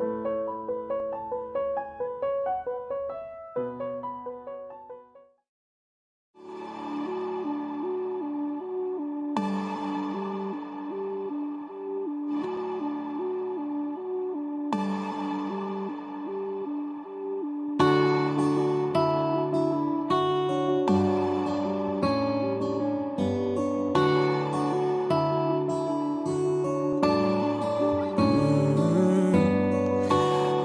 you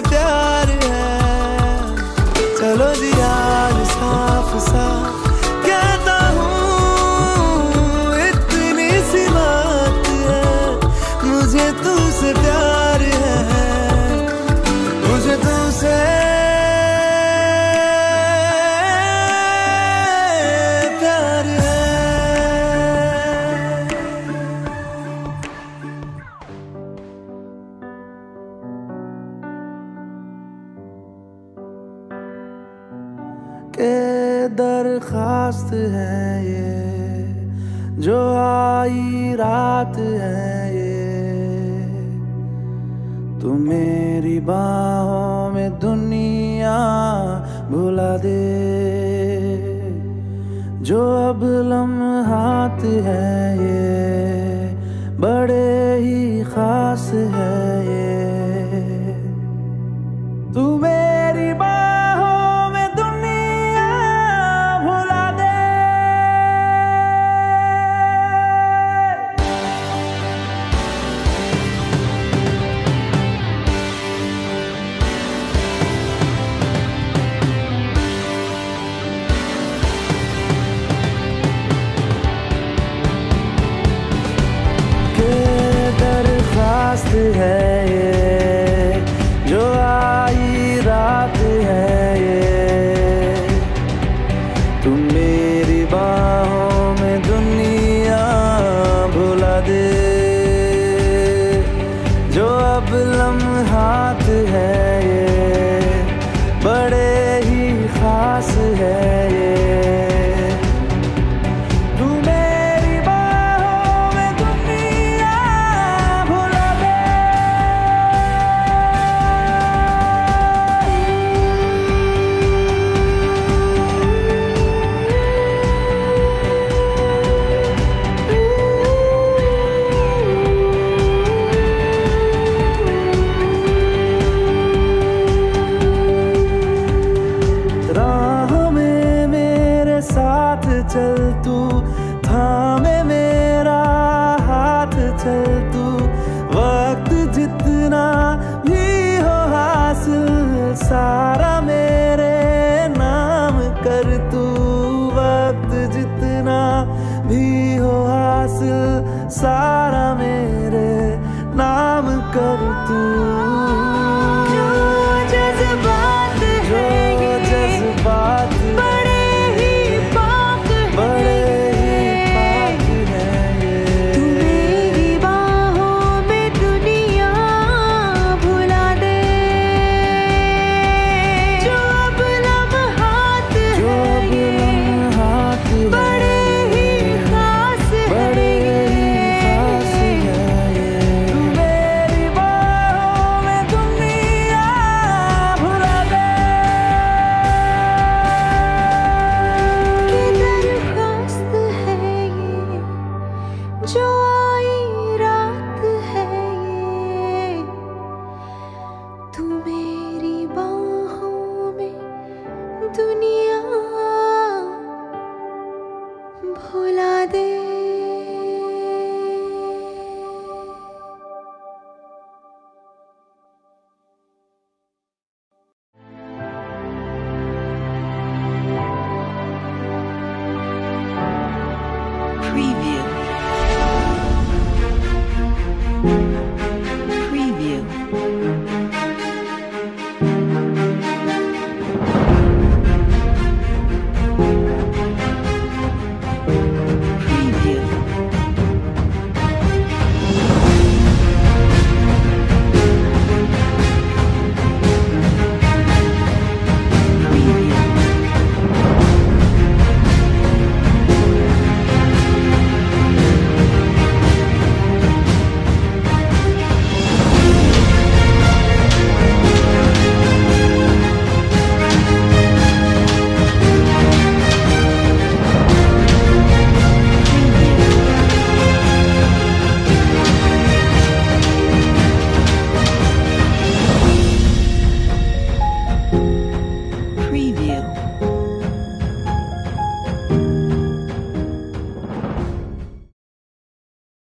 प्यार है। के दरखास्त है ये, जो आई रात है ये। तू मेरी बाहों में दुनिया भुला दे, जो अब लम्हात है ये। है ये, जो आई रात है ये। तुम मेरी में दुनिया दे, जो अब है